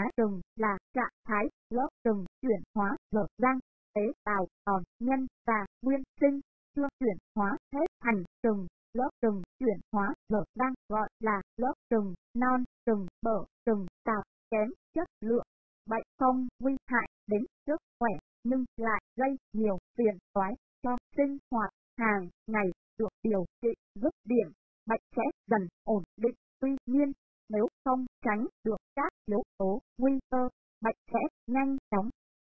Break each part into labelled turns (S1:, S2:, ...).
S1: á rừng là trạng thái lớp rừng chuyển hóa lở răng, tế bào còn nhân và nguyên sinh, chưa chuyển hóa hết thành rừng. Lớp rừng chuyển hóa lở răng gọi là lớp rừng non, rừng bở, rừng tạp, kém chất lượng. Bệnh không nguy hại đến sức khỏe nhưng lại gây nhiều phiền toái cho sinh hoạt hàng ngày được điều trị dứt điểm, bệnh sẽ dần ổn định. Tuy nhiên, nếu không tránh được các yếu tố nguy cơ, bệnh sẽ nhanh chóng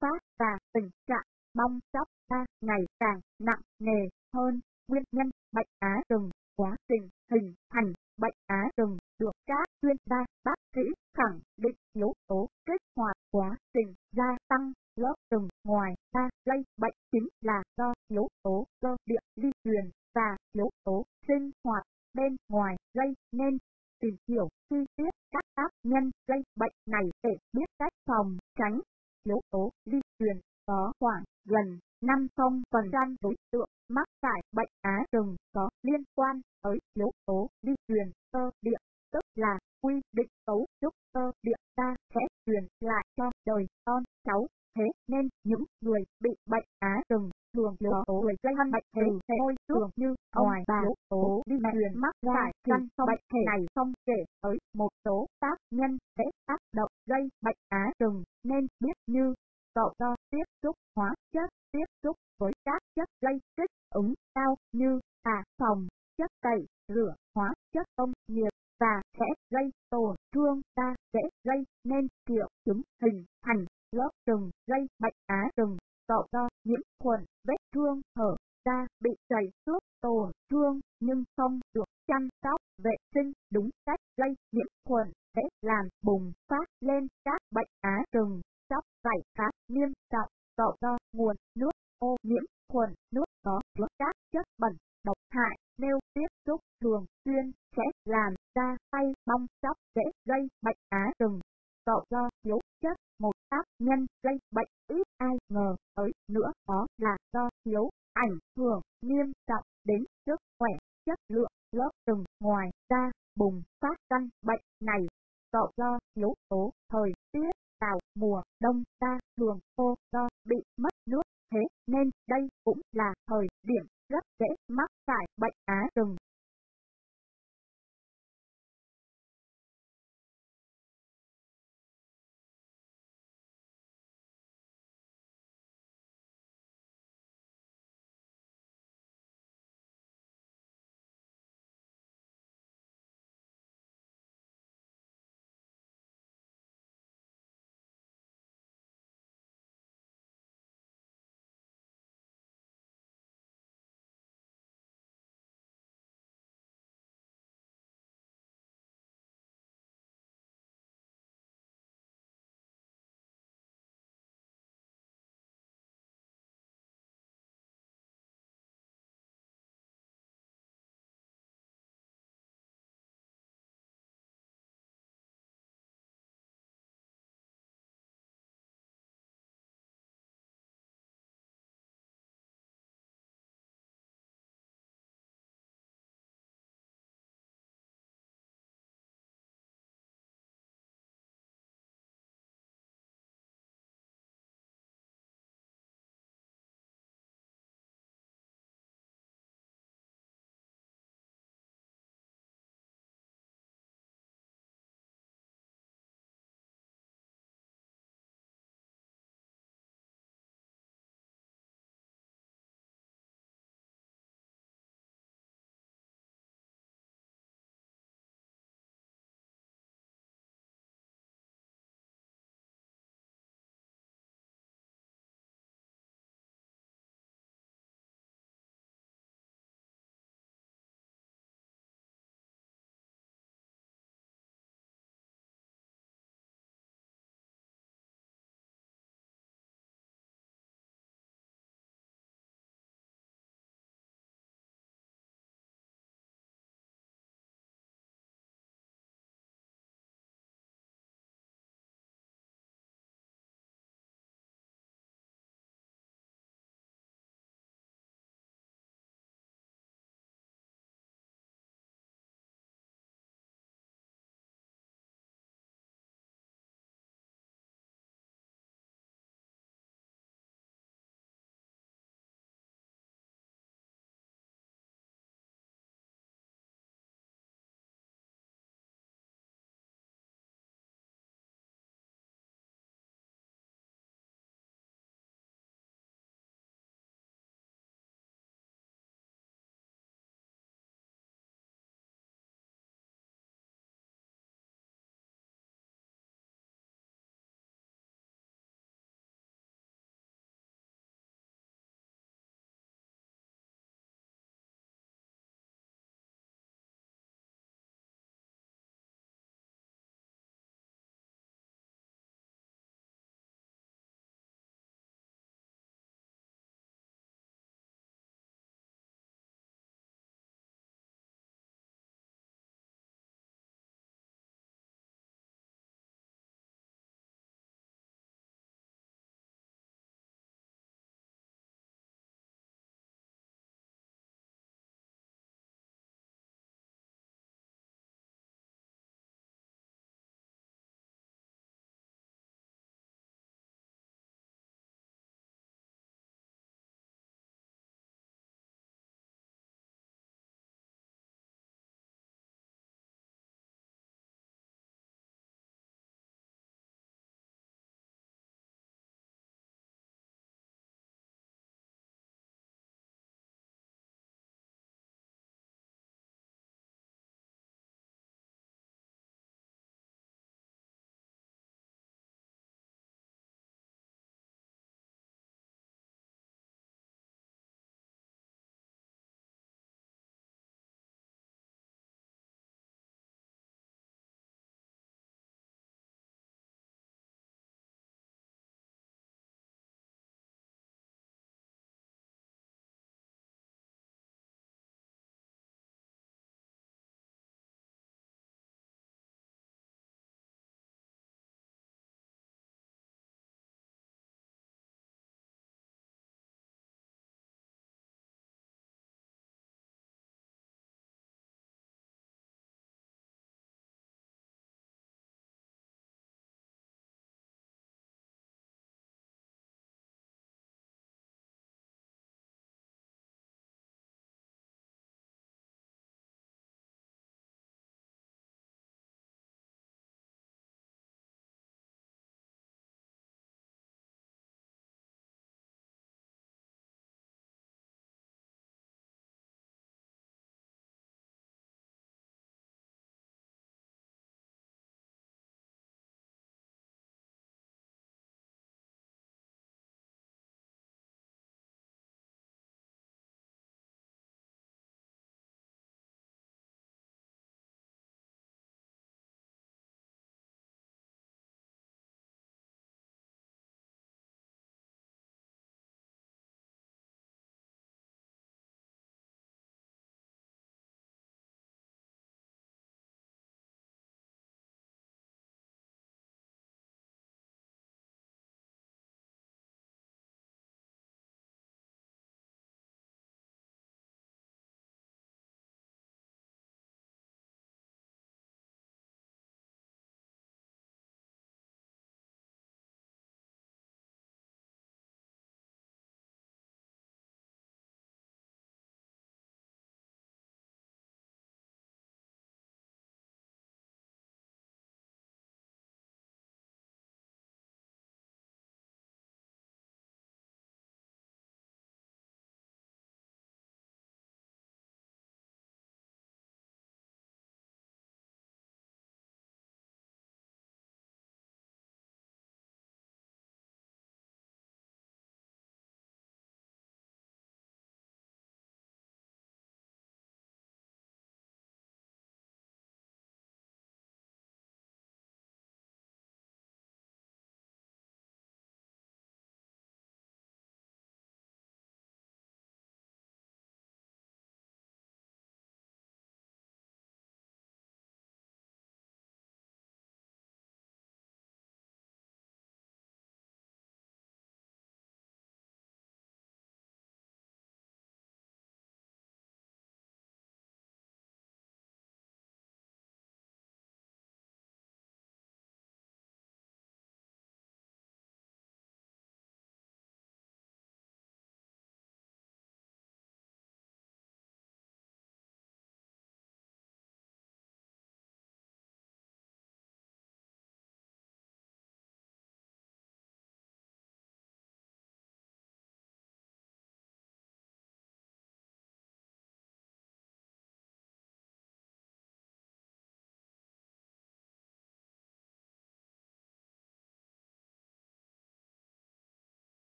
S1: phát và tình trạng bong chóc ta ngày càng nặng nề hơn. Nguyên nhân bệnh á rừng quá trình hình thành bệnh á rừng được các chuyên gia bác sĩ khẳng định yếu tố kích hoạt quá trình gia tăng lớp rừng ngoài ta lây bệnh chính là do yếu tố cơ địa di truyền và yếu tố sinh hoạt bên ngoài gây nên. Tìm hiểu chi tiết tác nhân gây bệnh này để biết cách phòng tránh. Yếu tố di truyền có khoảng gần 50% đối tượng mắc phải bệnh á rừng có liên quan tới yếu tố di truyền cơ địa, tức là quy định cấu trúc cơ địa ta sẽ truyền lại cho đời con cháu. Thế nên những người bị bệnh á rừng thường yếu tố người gây hăn bệnh thể môi thường như ngoài bà tố đi truyền mắc phải căn bệnh thể này? không kể tới một số tác nhân dễ tác động gây bệnh á rừng nên biết như cậu do tiếp xúc hóa chất tiếp xúc với các chất gây kích ứng cao như xà phòng chất tẩy rửa hóa chất công nghiệp và sẽ gây tổn thương ta dễ gây nên triệu chứng hình thành lớp rừng gây bệnh á rừng cậu do nhiễm khuẩn vết thương hở da bị chảy xước tổn thương nhưng không được chăm sóc vệ sinh đúng cách, lây nhiễm khuẩn sẽ làm bùng phát lên các bệnh á trùng, sóc vảy khá nghiêm trọng cậu do nguồn nước, ô nhiễm khuẩn, nước có chứa các chất bẩn độc hại nếu tiếp xúc thường xuyên sẽ làm da tay bong chóc dễ gây bệnh á trùng. Cậu do thiếu chất, một tác nhân gây bệnh ít ai ngờ tới nữa, đó là do thiếu ảnh hưởng nghiêm trọng đến sức khỏe, chất lượng lớp rừng ngoài ra bùng phát căn bệnh này. Cậu do yếu tố thời tiết vào mùa đông ta thường khô do bị mất nước thế nên đây cũng là thời điểm rất dễ mắc phải bệnh á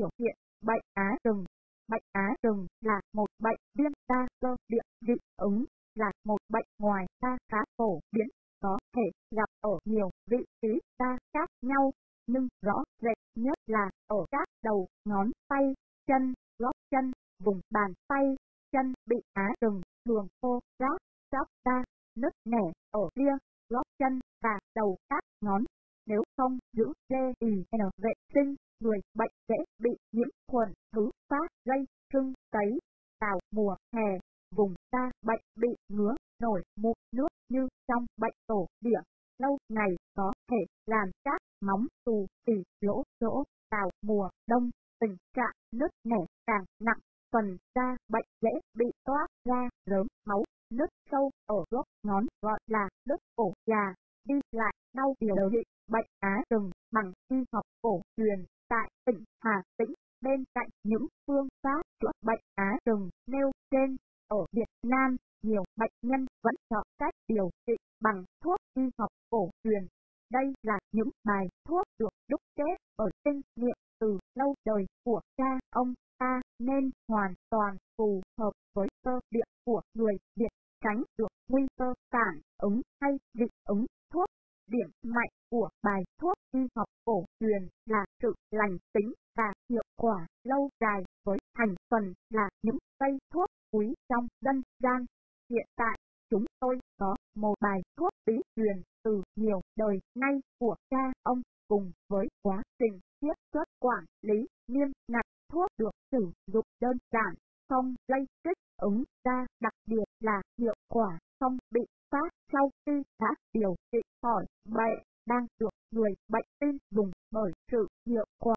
S1: biểu hiện bệnh á rừng. Bệnh á rừng là một bệnh viêm da cơ địa dị ứng, là một bệnh ngoài da khá phổ biến, có thể gặp ở nhiều vị trí da khác nhau, nhưng rõ rệt nhất là ở các đầu ngón tay, chân, gót chân, vùng bàn tay, chân bị á rừng, thường khô, ráp chóc da, nứt nẻ ở ria, gót chân và đầu các ngón. Nếu không giữ DIN vệ sinh, người bệnh sấy. Vào mùa hè, vùng da bệnh bị ngứa, nổi mụn nước như trong bệnh tổ địa. Lâu ngày có thể làm các móng tù tỉ lỗ chỗ vào mùa đông. Tình trạng nứt nẻ càng nặng, phần da bệnh dễ bị toát ra rớm máu, nứt sâu ở gốc ngón gọi là nứt cổ già. Đi lại đau điều trị bệnh á rừng bằng y học cổ truyền tại tỉnh Hà Tĩnh Nam, nhiều bệnh nhân vẫn chọn cách điều trị bằng thuốc y học cổ truyền. Đây là những bài thuốc được đúc kết ở kinh nghiệm từ lâu đời của cha ông ta nên hoàn toàn phù hợp với cơ địa của người Việt, tránh được nguy cơ phản ứng hay dị ứng thuốc. Điểm mạnh của bài thuốc y học cổ truyền là sự lành tính và hiệu quả lâu dài, với thành phần là những cây thuốc quý trong dân gian. Hiện tại, chúng tôi có một bài thuốc bí truyền từ nhiều đời nay của cha ông cùng với quá trình chiết xuất quản lý nghiêm ngặt thuốc được sử dụng đơn giản, không gây kích ứng da đặc biệt là hiệu quả không bị phát sau khi đã điều trị khỏi bệnh đang được người bệnh tin dùng bởi sự